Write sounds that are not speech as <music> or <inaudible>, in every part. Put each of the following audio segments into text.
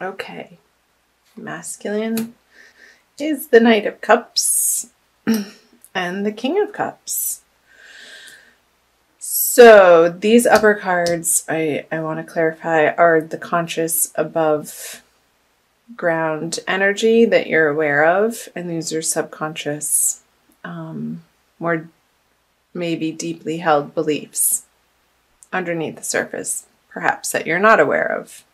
Okay. Masculine is the Knight of Cups <clears throat> and the King of Cups. So these upper cards, I, I want to clarify, are the conscious above ground energy that you're aware of, and these are subconscious, um, more maybe deeply held beliefs underneath the surface, perhaps that you're not aware of,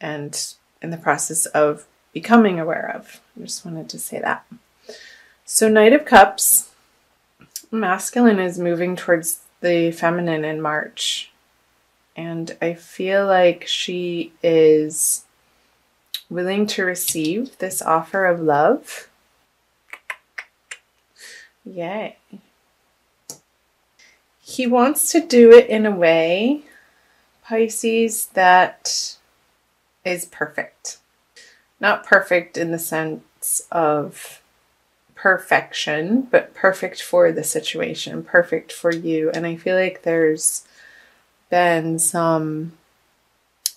and in the process of becoming aware of. I just wanted to say that. So, Knight of Cups, masculine is moving towards the feminine in March. And I feel like she is willing to receive this offer of love. Yay. He wants to do it in a way, Pisces, that is perfect. Not perfect in the sense of perfection, but perfect for the situation, perfect for you. And I feel like there's been some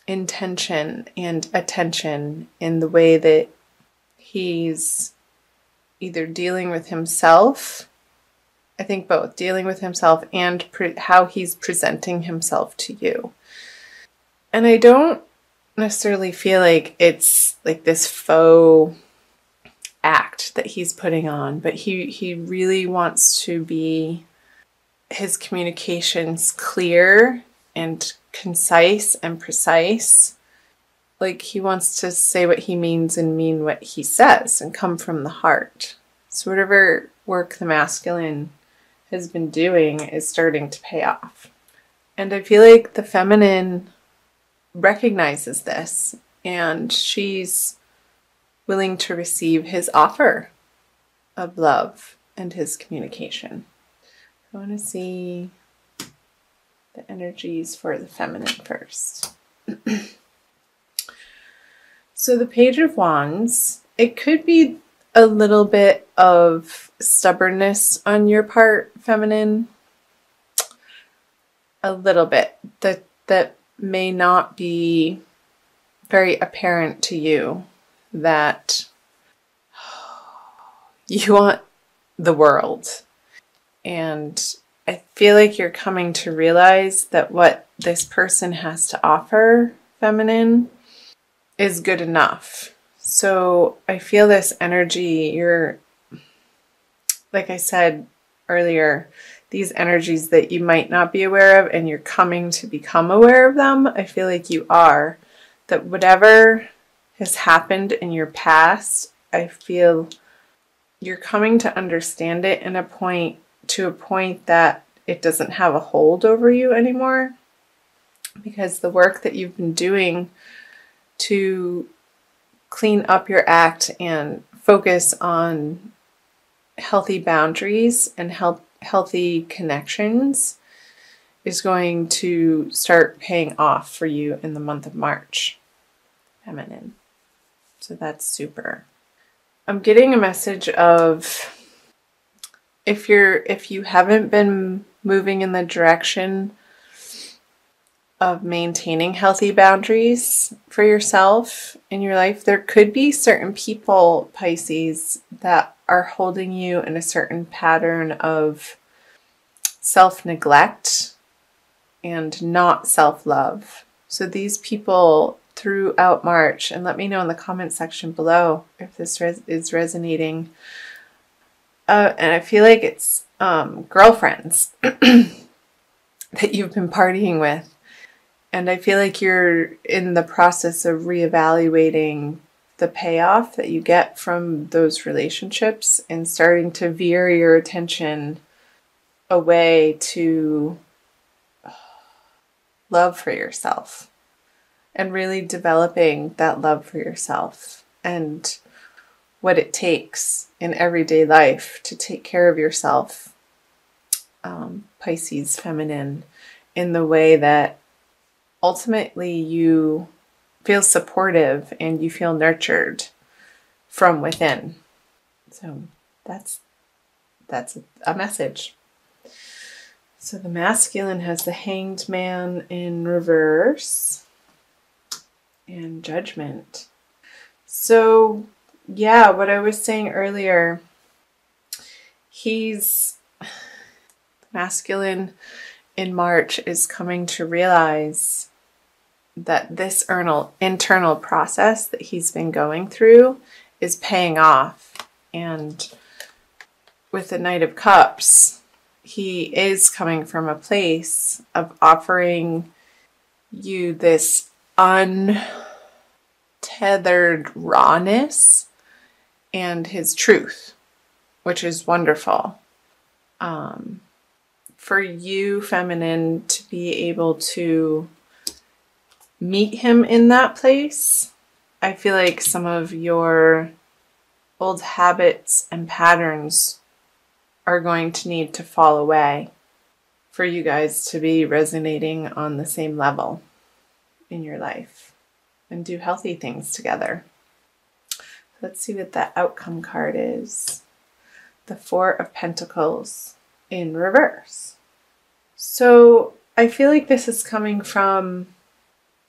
intention and attention in the way that he's either dealing with himself. I think both dealing with himself and pre- how he's presenting himself to you. And I don't necessarily feel like it's like this faux act that he's putting on, but he he really wants to be his communications clear and concise and precise. Like he wants to say what he means and mean what he says and come from the heart. So whatever work the masculine has been doing is starting to pay off. And I feel like the feminine recognizes this and she's willing to receive his offer of love and his communication. I want to see the energies for the feminine first. <clears throat> so, the Page of Wands, it could be a little bit of stubbornness on your part, feminine. A little bit that that may not be very apparent to you that <sighs> you want the world. And I feel like you're coming to realize that what this person has to offer, feminine, is good enough. So I feel this energy, you're, like I said earlier, these energies that you might not be aware of and you're coming to become aware of them. I feel like you are. That whatever has happened in your past, I feel you're coming to understand it in a point to a point that it doesn't have a hold over you anymore because the work that you've been doing to clean up your act and focus on healthy boundaries and health, healthy connections is going to start paying off for you in the month of March. Feminine. So that's super. I'm getting a message of if you're if you haven't been moving in the direction of maintaining healthy boundaries for yourself in your life, there could be certain people, Pisces, that are holding you in a certain pattern of self neglect and not self love. So these people throughout March. And let me know in the comment section below if this res- is resonating. Uh, and I feel like it's um, girlfriends <clears throat> that you've been partying with. And I feel like you're in the process of reevaluating the payoff that you get from those relationships and starting to veer your attention away to love for yourself and really developing that love for yourself and what it takes in everyday life to take care of yourself, um, Pisces feminine, in the way that ultimately you feel supportive and you feel nurtured from within. So that's that's a message. So the masculine has the hanged man in reverse and judgment. So, yeah, what I was saying earlier, he's <sighs> masculine in March is coming to realize that this internal process that he's been going through is paying off. And with the Knight of Cups, he is coming from a place of offering you this untethered rawness and his truth, which is wonderful. Um, for you, feminine, to be able to meet him in that place, I feel like some of your old habits and patterns are going to need to fall away for you guys to be resonating on the same level in your life and do healthy things together. Let's see what that outcome card is. The Four of Pentacles in reverse. So I feel like this is coming from,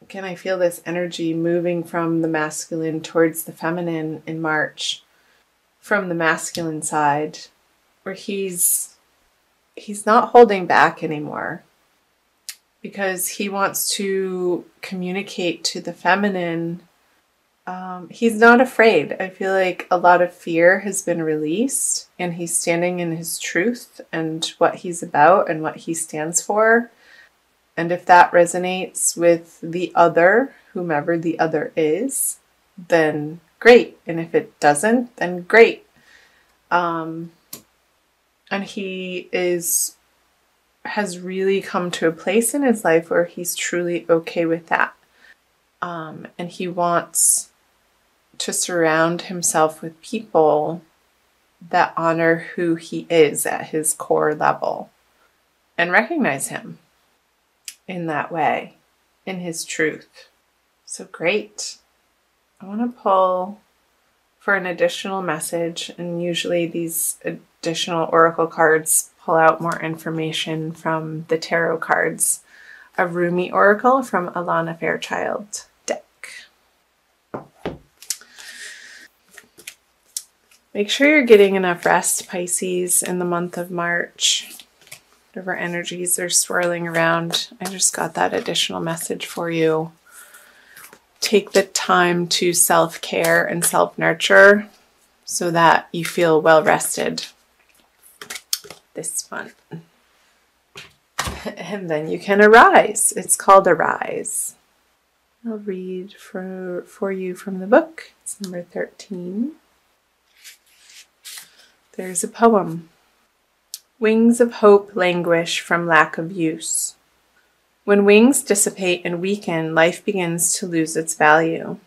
can I feel this energy moving from the masculine towards the feminine in March? From the masculine side, where he's he's not holding back anymore because he wants to communicate to the feminine. Um, he's not afraid. I feel like a lot of fear has been released, and he's standing in his truth and what he's about and what he stands for. And if that resonates with the other, whomever the other is, then great. And if it doesn't, then great. Um, and he is has really come to a place in his life where he's truly okay with that um, and he wants to surround himself with people that honor who he is at his core level and recognize him in that way in his truth so great i want to pull for an additional message and usually these additional oracle cards pull out more information from the tarot cards. A Rumi Oracle from Alana Fairchild deck. Make sure you're getting enough rest, Pisces, in the month of March. Whatever energies are swirling around, I just got that additional message for you. Take the time to self care and self nurture so that you feel well rested this one. <laughs> and then you can arise. It's called Arise. I'll read for, for you from the book. It's number 13. There's a poem. Wings of hope languish from lack of use. When wings dissipate and weaken, life begins to lose its value.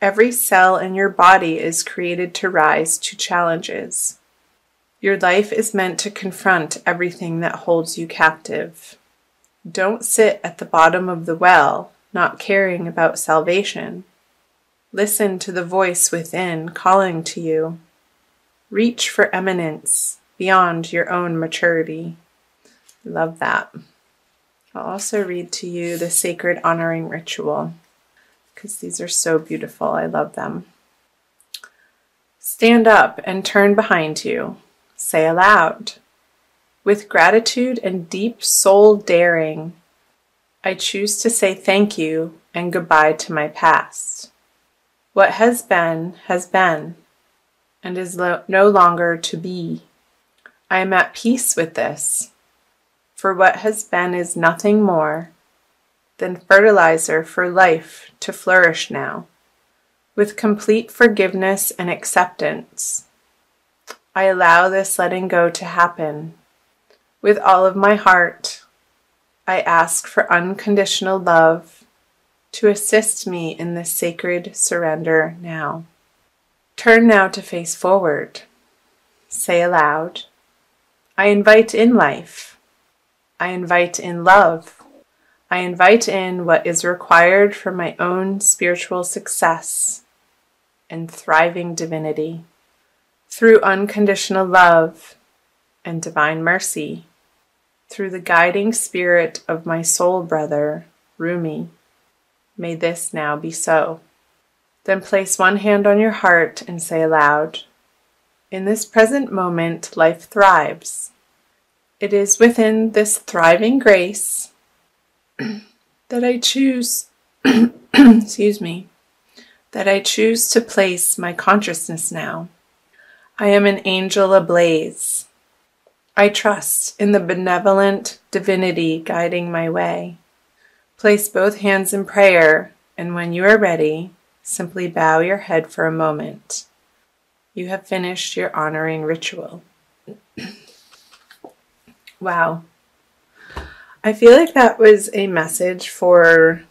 Every cell in your body is created to rise to challenges. Your life is meant to confront everything that holds you captive. Don't sit at the bottom of the well, not caring about salvation. Listen to the voice within calling to you. Reach for eminence beyond your own maturity. Love that. I'll also read to you the sacred honoring ritual because these are so beautiful. I love them. Stand up and turn behind you. Say aloud. With gratitude and deep soul daring, I choose to say thank you and goodbye to my past. What has been, has been, and is lo- no longer to be. I am at peace with this, for what has been is nothing more than fertilizer for life to flourish now. With complete forgiveness and acceptance, I allow this letting go to happen. With all of my heart, I ask for unconditional love to assist me in this sacred surrender now. Turn now to face forward. Say aloud, I invite in life. I invite in love. I invite in what is required for my own spiritual success and thriving divinity through unconditional love and divine mercy, through the guiding spirit of my soul brother, Rumi. May this now be so. Then place one hand on your heart and say aloud, In this present moment, life thrives. It is within this thriving grace <clears throat> that I choose, <clears throat> excuse me, that I choose to place my consciousness now. I am an angel ablaze. I trust in the benevolent divinity guiding my way. Place both hands in prayer, and when you are ready, simply bow your head for a moment. You have finished your honoring ritual. wow. I feel like that was a message for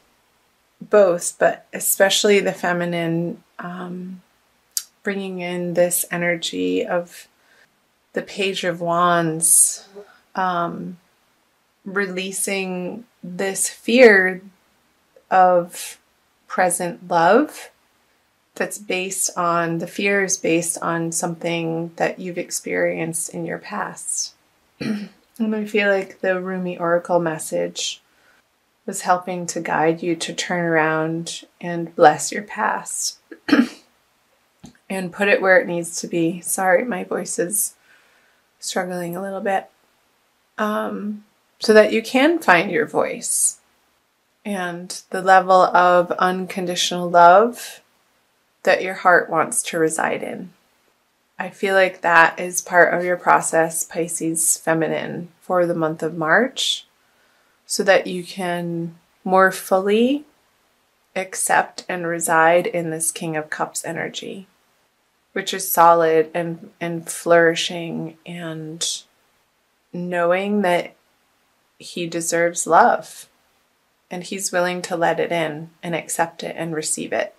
both, but especially the feminine, um, bringing in this energy of the Page of Wands, um, releasing this fear of present love that's based on the fear is based on something that you've experienced in your past. <clears throat> and I feel like the Rumi Oracle message was helping to guide you to turn around and bless your past <clears throat> and put it where it needs to be. Sorry, my voice is struggling a little bit. Um, so that you can find your voice and the level of unconditional love that your heart wants to reside in. I feel like that is part of your process, Pisces feminine, for the month of March, so that you can more fully accept and reside in this King of Cups energy, which is solid and, and flourishing and knowing that he deserves love and he's willing to let it in and accept it and receive it.